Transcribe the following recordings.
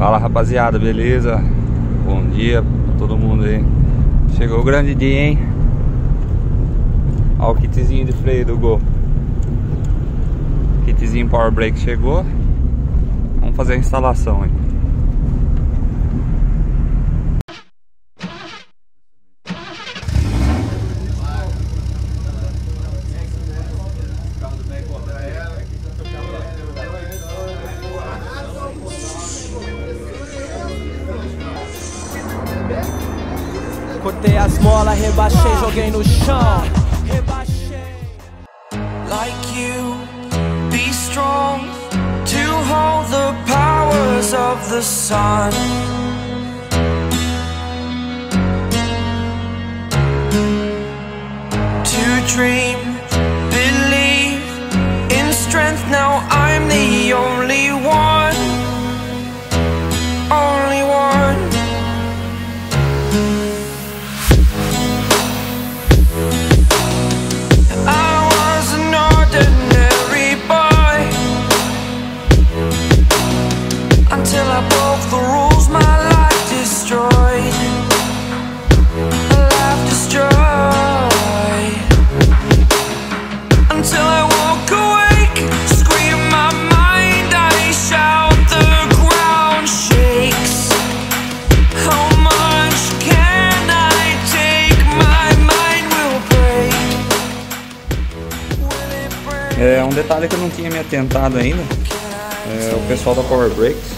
Fala rapaziada, beleza? Bom dia pra todo mundo aí. Chegou o grande dia, hein? Olha o kitzinho de freio do Gol. Kitzinho Power Brake chegou. Vamos fazer a instalação aí. Cortei as molas, rebaixei, joguei no chão. like you be strong to hold the powers of the sun to dream É um detalhe que eu não tinha me atentado ainda. É o pessoal da Power Brakes.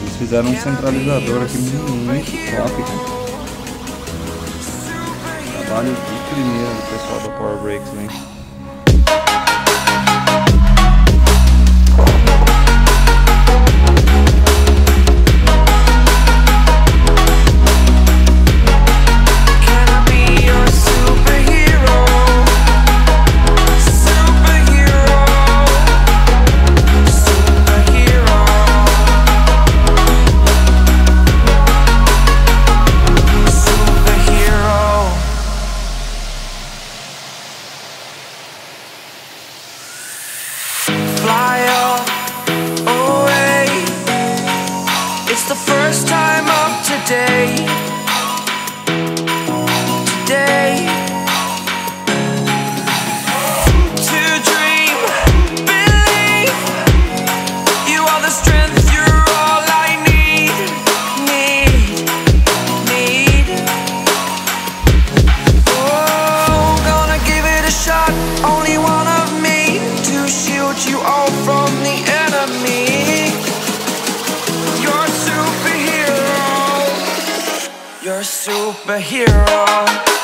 Eles fizeram um centralizador aqui muito top, cara. Trabalho de primeira do pessoal da Power Brakes, hein? Superhero.